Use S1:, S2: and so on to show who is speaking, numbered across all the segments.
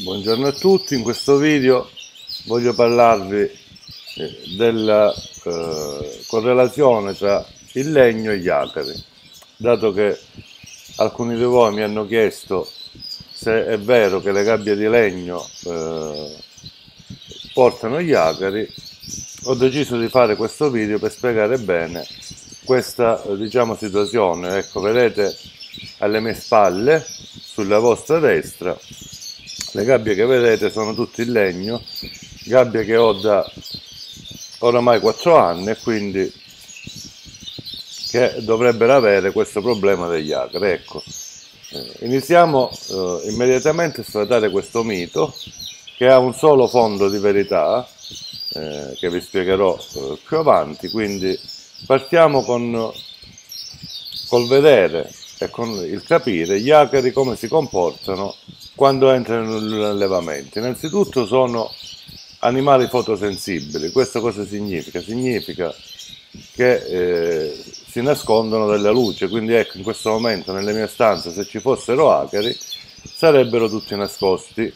S1: Buongiorno a tutti, in questo video voglio parlarvi eh, della eh, correlazione tra il legno e gli acari, dato che alcuni di voi mi hanno chiesto se è vero che le gabbie di legno eh, portano gli acari, ho deciso di fare questo video per spiegare bene questa diciamo, situazione. Ecco, vedete alle mie spalle, sulla vostra destra, le gabbie che vedete sono tutte in legno gabbie che ho da oramai 4 anni quindi che dovrebbero avere questo problema degli acri ecco eh, iniziamo eh, immediatamente a sfatare questo mito che ha un solo fondo di verità eh, che vi spiegherò eh, più avanti. Quindi partiamo con col vedere e con il capire gli acari come si comportano quando entrano nell'allevamento. Innanzitutto sono animali fotosensibili, questo cosa significa? Significa che eh, si nascondono dalla luce, quindi ecco in questo momento nelle mie stanze se ci fossero acari sarebbero tutti nascosti.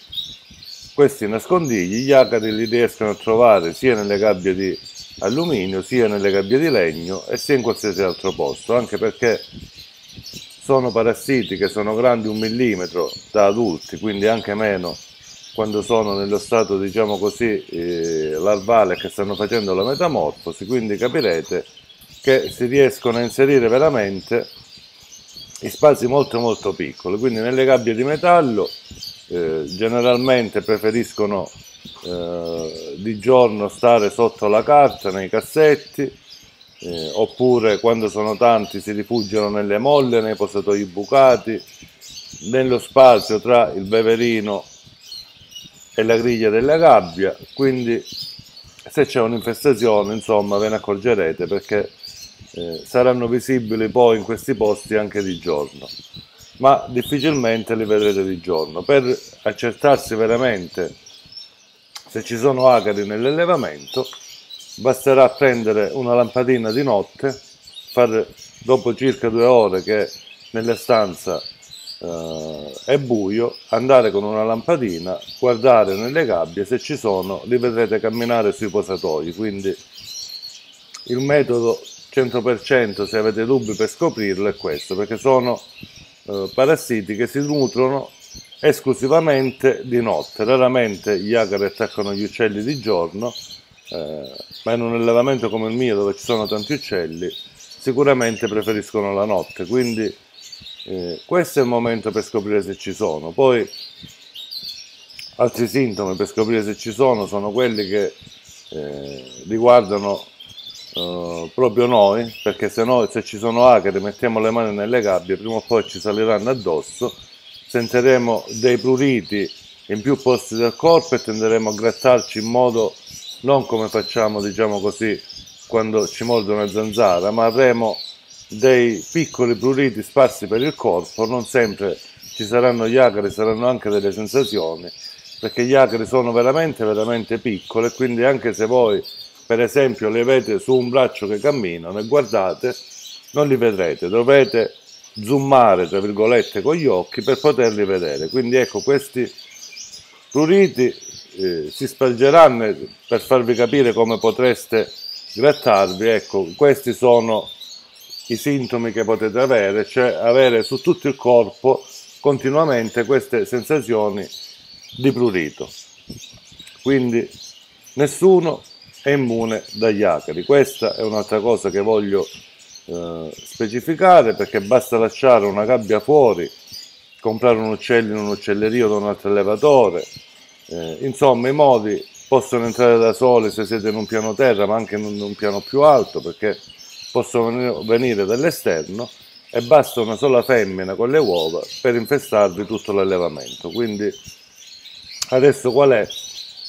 S1: Questi nascondigli gli acari li riescono a trovare sia nelle gabbie di alluminio, sia nelle gabbie di legno e sia in qualsiasi altro posto, anche perché sono parassiti che sono grandi un millimetro da adulti, quindi anche meno quando sono nello stato diciamo così eh, larvale che stanno facendo la metamorfosi, quindi capirete che si riescono a inserire veramente in spazi molto molto piccoli, quindi nelle gabbie di metallo eh, generalmente preferiscono eh, di giorno stare sotto la carta, nei cassetti, eh, oppure quando sono tanti si rifugiano nelle molle, nei posatoi bucati, nello spazio tra il beverino e la griglia della gabbia, quindi se c'è un'infestazione insomma ve ne accorgerete perché eh, saranno visibili poi in questi posti anche di giorno, ma difficilmente li vedrete di giorno. Per accertarsi veramente se ci sono acari nell'allevamento basterà prendere una lampadina di notte, fare dopo circa due ore che nella stanza eh, è buio, andare con una lampadina, guardare nelle gabbie, se ci sono li vedrete camminare sui posatoi, quindi il metodo 100% se avete dubbi per scoprirlo è questo, perché sono eh, parassiti che si nutrono esclusivamente di notte, raramente gli acari attaccano gli uccelli di giorno, eh, ma in un allevamento come il mio dove ci sono tanti uccelli sicuramente preferiscono la notte. Quindi eh, questo è il momento per scoprire se ci sono. Poi altri sintomi per scoprire se ci sono sono quelli che eh, riguardano eh, proprio noi perché se, noi, se ci sono acari mettiamo le mani nelle gabbie prima o poi ci saliranno addosso sentiremo dei pruriti in più posti del corpo e tenderemo a grattarci in modo non come facciamo, diciamo così, quando ci morde una zanzara, ma avremo dei piccoli pruriti sparsi per il corpo, non sempre ci saranno gli acari, saranno anche delle sensazioni, perché gli acari sono veramente, veramente piccoli, quindi anche se voi, per esempio, li avete su un braccio che camminano e guardate, non li vedrete, dovete zoomare, tra virgolette, con gli occhi per poterli vedere. Quindi ecco, questi pruriti eh, si spargeranno per farvi capire come potreste grattarvi. Ecco, questi sono i sintomi che potete avere, cioè avere su tutto il corpo continuamente queste sensazioni di prurito. Quindi nessuno è immune dagli acari. Questa è un'altra cosa che voglio eh, specificare perché basta lasciare una gabbia fuori, comprare un uccello in un uccellerio da un altro allevatore, eh, insomma, i modi possono entrare da soli se siete in un piano terra, ma anche in un piano più alto, perché possono venire dall'esterno e basta una sola femmina con le uova per infestarvi tutto l'allevamento. Quindi adesso qual è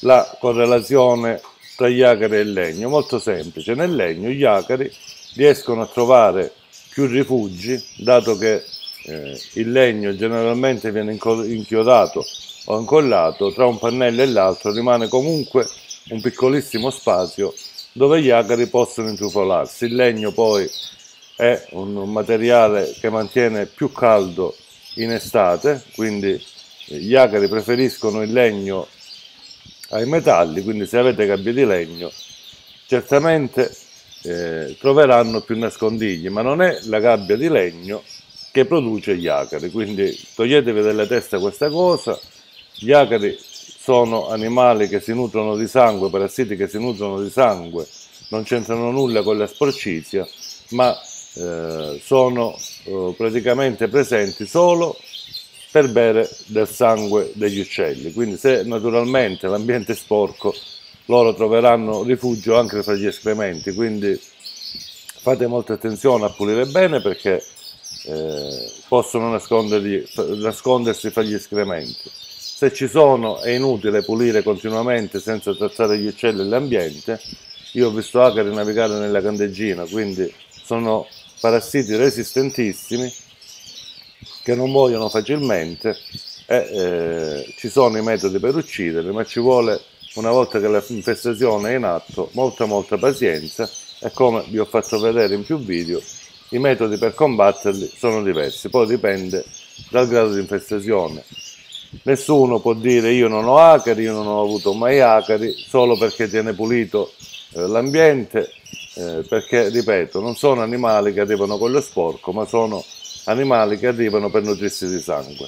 S1: la correlazione tra gli acari e il legno? Molto semplice, nel legno gli acari riescono a trovare più rifugi, dato che eh, il legno generalmente viene inchiodato o incollato tra un pannello e l'altro rimane comunque un piccolissimo spazio dove gli acari possono intrufolarsi. Il legno poi è un materiale che mantiene più caldo in estate, quindi gli acari preferiscono il legno ai metalli, quindi se avete gabbie di legno certamente eh, troveranno più nascondigli, ma non è la gabbia di legno che produce gli acari, quindi toglietevi dalle teste questa cosa, gli acari sono animali che si nutrono di sangue, parassiti che si nutrono di sangue, non c'entrano nulla con la sporcizia, ma eh, sono eh, praticamente presenti solo per bere del sangue degli uccelli. Quindi se naturalmente l'ambiente è sporco, loro troveranno rifugio anche fra gli escrementi, quindi fate molta attenzione a pulire bene perché eh, possono nascondersi fra gli escrementi. Se ci sono è inutile pulire continuamente senza trattare gli uccelli e l'ambiente. Io ho visto acari navigare nella candeggina, quindi sono parassiti resistentissimi che non muoiono facilmente e eh, ci sono i metodi per ucciderli, ma ci vuole, una volta che l'infestazione è in atto, molta molta pazienza e come vi ho fatto vedere in più video, i metodi per combatterli sono diversi, poi dipende dal grado di infestazione. Nessuno può dire io non ho acari, io non ho avuto mai acari, solo perché tiene pulito eh, l'ambiente, eh, perché, ripeto, non sono animali che arrivano con lo sporco, ma sono animali che arrivano per nutrirsi di sangue.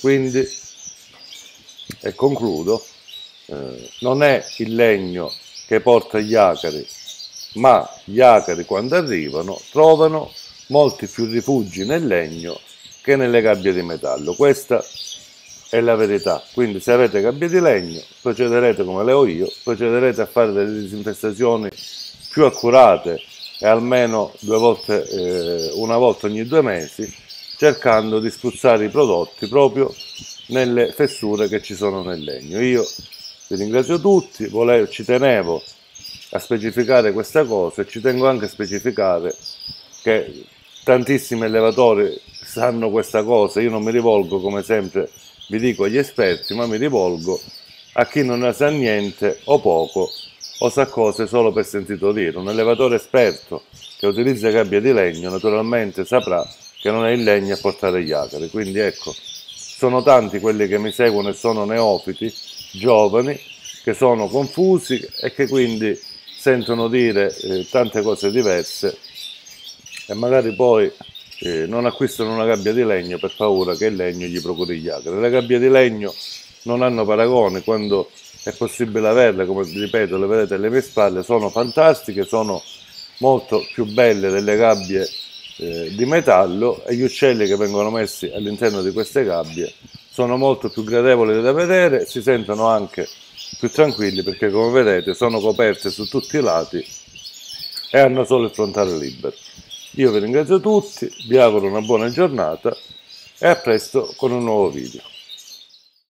S1: Quindi, e concludo, eh, non è il legno che porta gli acari, ma gli acari quando arrivano trovano molti più rifugi nel legno che nelle gabbie di metallo. Questa è la verità. Quindi se avete gabbie di legno procederete come le ho io, procederete a fare delle disinfestazioni più accurate e almeno due volte, eh, una volta ogni due mesi, cercando di spruzzare i prodotti proprio nelle fessure che ci sono nel legno. Io vi ringrazio tutti, volevo, ci tenevo a specificare questa cosa e ci tengo anche a specificare che tantissimi allevatori sanno questa cosa, io non mi rivolgo come sempre, vi dico agli esperti, ma mi rivolgo a chi non ne sa niente o poco o sa cose solo per sentito dire. Un allevatore esperto che utilizza gabbia di legno naturalmente saprà che non è il legno a portare gli acari. Quindi ecco, sono tanti quelli che mi seguono e sono neofiti, giovani, che sono confusi e che quindi sentono dire eh, tante cose diverse e magari poi eh, non acquistano una gabbia di legno per paura che il legno gli procuri gli acari. Le gabbie di legno non hanno paragone quando è possibile averle, come ripeto, le vedete alle mie spalle, sono fantastiche, sono molto più belle delle gabbie eh, di metallo e gli uccelli che vengono messi all'interno di queste gabbie sono molto più gradevoli da vedere, si sentono anche più tranquilli perché come vedete sono coperte su tutti i lati e hanno solo il frontale libero. Io vi ringrazio tutti, vi auguro una buona giornata e a presto con un nuovo video.